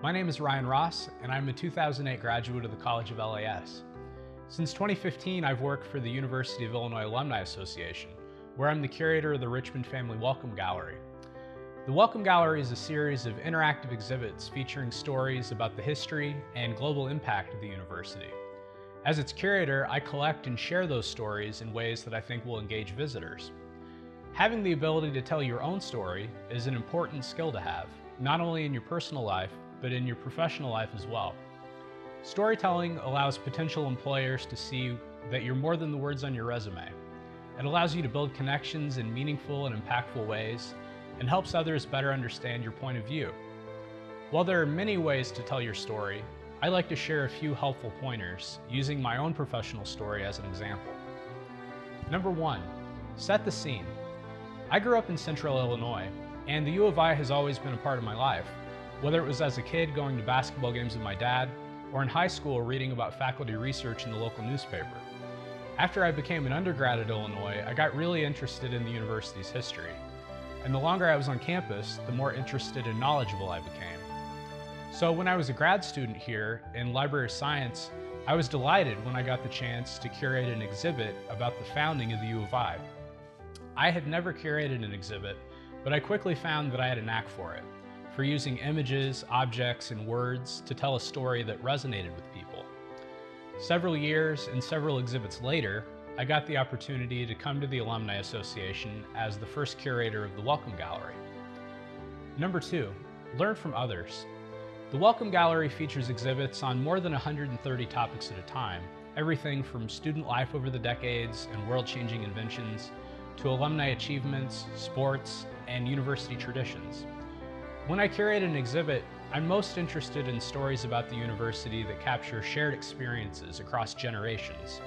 My name is Ryan Ross, and I'm a 2008 graduate of the College of LAS. Since 2015, I've worked for the University of Illinois Alumni Association, where I'm the curator of the Richmond Family Welcome Gallery. The Welcome Gallery is a series of interactive exhibits featuring stories about the history and global impact of the university. As its curator, I collect and share those stories in ways that I think will engage visitors. Having the ability to tell your own story is an important skill to have, not only in your personal life, but in your professional life as well. Storytelling allows potential employers to see that you're more than the words on your resume. It allows you to build connections in meaningful and impactful ways and helps others better understand your point of view. While there are many ways to tell your story, I like to share a few helpful pointers using my own professional story as an example. Number one, set the scene. I grew up in central Illinois, and the U of I has always been a part of my life, whether it was as a kid going to basketball games with my dad, or in high school reading about faculty research in the local newspaper. After I became an undergrad at Illinois, I got really interested in the university's history. And the longer I was on campus, the more interested and knowledgeable I became. So when I was a grad student here in library science, I was delighted when I got the chance to curate an exhibit about the founding of the U of I. I had never curated an exhibit, but I quickly found that I had a knack for it for using images, objects, and words to tell a story that resonated with people. Several years and several exhibits later, I got the opportunity to come to the Alumni Association as the first curator of the Welcome Gallery. Number two, learn from others. The Welcome Gallery features exhibits on more than 130 topics at a time, everything from student life over the decades and world-changing inventions to alumni achievements, sports, and university traditions. When I curate an exhibit, I'm most interested in stories about the university that capture shared experiences across generations,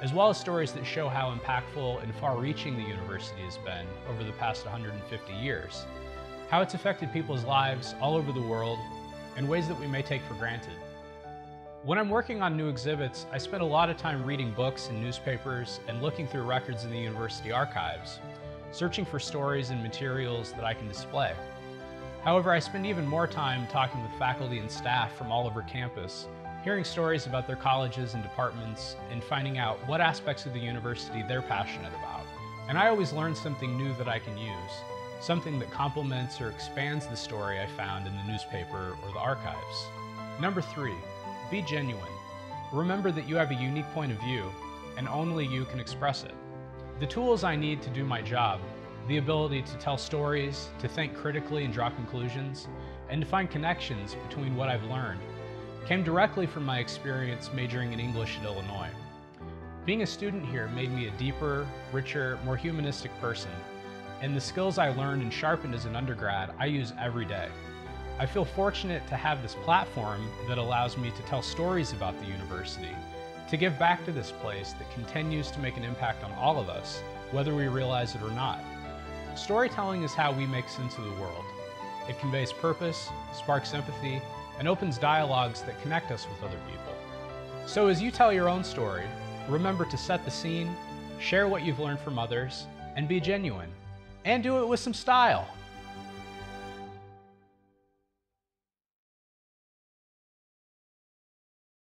as well as stories that show how impactful and far-reaching the university has been over the past 150 years, how it's affected people's lives all over the world in ways that we may take for granted. When I'm working on new exhibits, I spend a lot of time reading books and newspapers and looking through records in the university archives, searching for stories and materials that I can display. However, I spend even more time talking with faculty and staff from all over campus, hearing stories about their colleges and departments, and finding out what aspects of the university they're passionate about. And I always learn something new that I can use, something that complements or expands the story I found in the newspaper or the archives. Number three, be genuine. Remember that you have a unique point of view, and only you can express it. The tools I need to do my job the ability to tell stories, to think critically and draw conclusions, and to find connections between what I've learned, came directly from my experience majoring in English at Illinois. Being a student here made me a deeper, richer, more humanistic person, and the skills I learned and sharpened as an undergrad I use every day. I feel fortunate to have this platform that allows me to tell stories about the university, to give back to this place that continues to make an impact on all of us, whether we realize it or not. Storytelling is how we make sense of the world. It conveys purpose, sparks empathy, and opens dialogues that connect us with other people. So as you tell your own story, remember to set the scene, share what you've learned from others, and be genuine. And do it with some style.